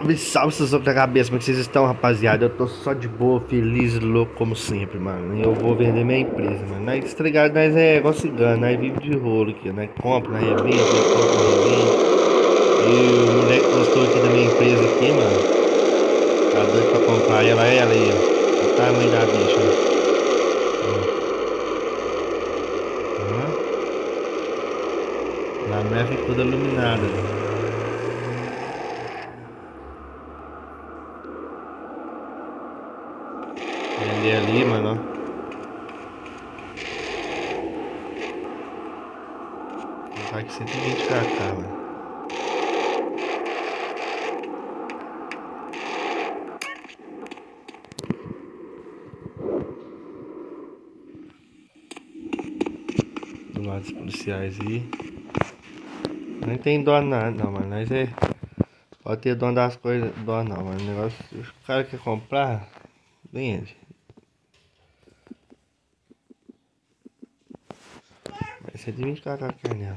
Salve, salve, seus da cabeça, como é que vocês estão, rapaziada? Eu tô só de boa, feliz louco como sempre, mano. Eu vou vender minha empresa, mano. Nós, tá ligado? Nós é igual cigano, nós vive de rolo aqui, nós compra, revende, nós compra, revende. E o moleque gostou aqui da minha empresa aqui, mano. Tá doido pra comprar ela, ela aí, ó. O tamanho da bicha, ó. A mulher fica toda iluminada, né? Vender ali, mano. Vou aqui 120 kk, mano. Do lado dos policiais aí. Nem tem dó nada, não, mano. Nós é. Pode ter dono das coisas, dó não, mas o negócio. O cara quer comprar, vende. Ser de 20 kk canela.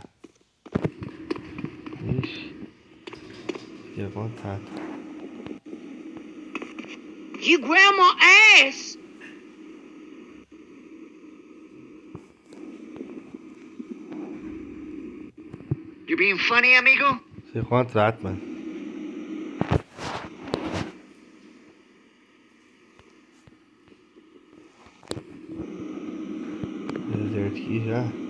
Ixi. Fiquei à vontade. You grandma ass! You being funny, amigo? Seu contrato, mano. Deserto aqui já.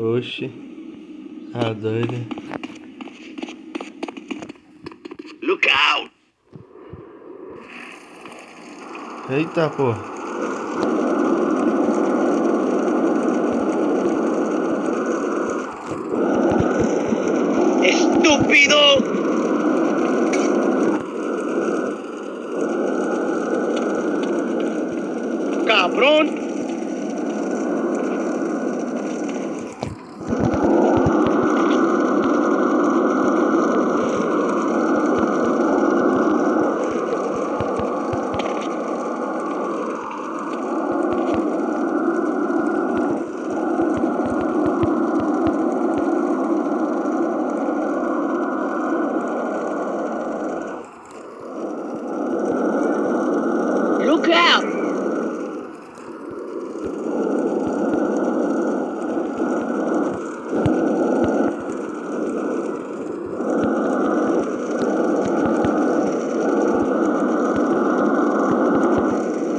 Oxi. Tá doido. Look out! Eita, pô. ¡Estúpido! ¡Cabrón! Look out!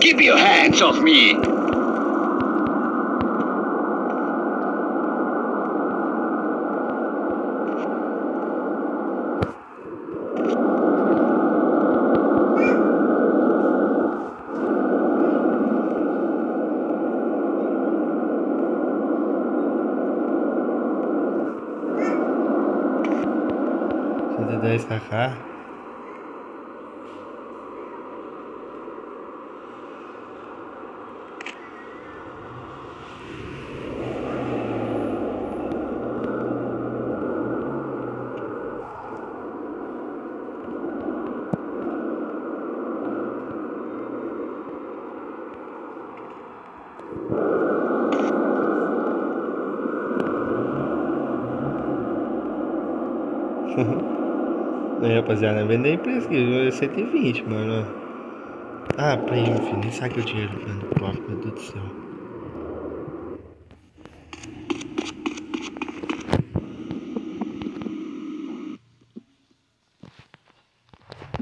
Keep your hands off me! Cento e dez kk. É, rapaziada, vender preço aqui, é 120, mano. Ah, prêmio, filho, nem sabe que o dinheiro dando profit, meu Deus do céu.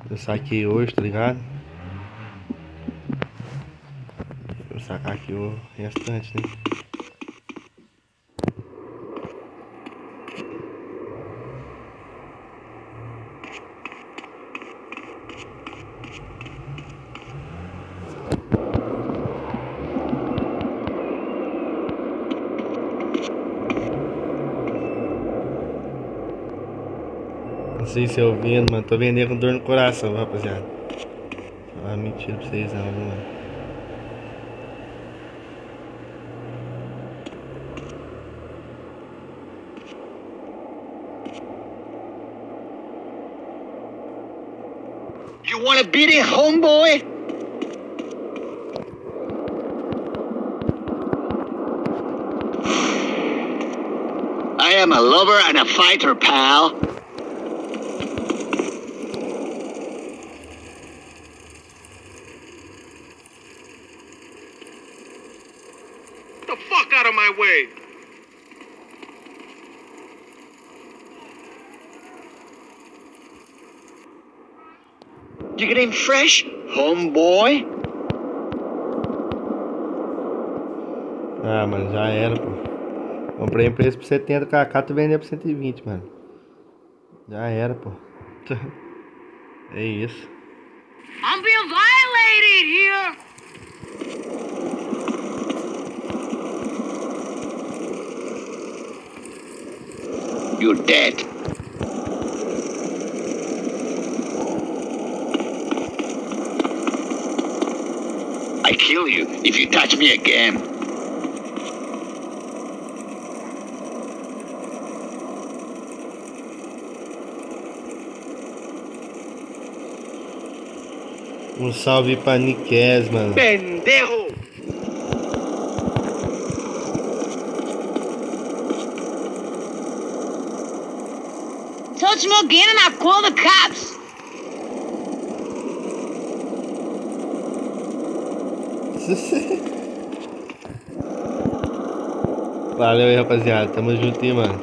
Eu saquei hoje, tá ligado? Vou sacar aqui o restante, né? Não sei se eu vendo, mano. Tô vendendo com dor no coração, rapaziada. Ah, mentira pra vocês não, viu, mano. You wanna beat it, homeboy? I am a lover and a fighter, pal. the fuck out of my way! You getting fresh, homeboy? Ah, mano, já era, pô. Comprei em preço por 70 kk, tu vendeu por 120, mano. Já era, pô. É isso. I'm being violated here. You're dead. I kill you if you touch me again. Um salve pra Niquez, mano. ¡Pendejo! Again and I call the cops. Valeu aí, rapaziada. Tamo junto aí, mano.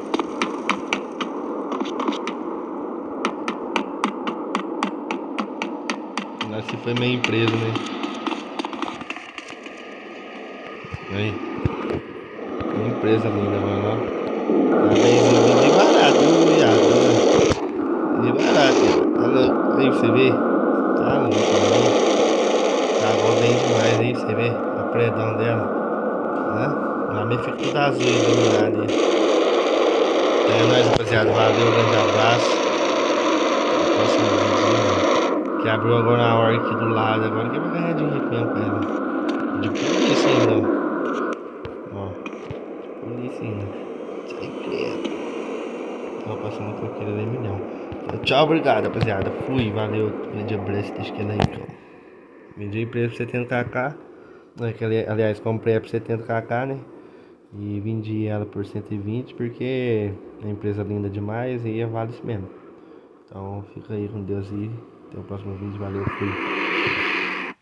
Nós se foi meio empresa, né? Aí. Minha empresa linda, mano. ó. Tá bem barato, viado? De barato. Tá louco. Aí você ver. Tá louco. Tá bom bem demais aí, você ver. O predão dela. Né? Lá me fica tudo azul e iluminado aí. Então é nóis, rapaziada. Valeu, um grande abraço. Até próximo vídeo, mano. Que abriu agora na hora aqui do lado. Agora que vai ganhar dinheiro mesmo com ela. De polícia ainda, ó. Ó. De polícia ainda. Sai credo. Passando uma coqueira de milhão. Tchau, obrigado, rapaziada. Fui, valeu. Grande abraço, deixa que aí, então. Vendi preço 70kk. né, que ali- Aliás, comprei ela por 70kk, né? E vendi ela por 120 porque é empresa linda demais e vale isso mesmo. Então fica aí com Deus e até o próximo vídeo. Valeu, fui.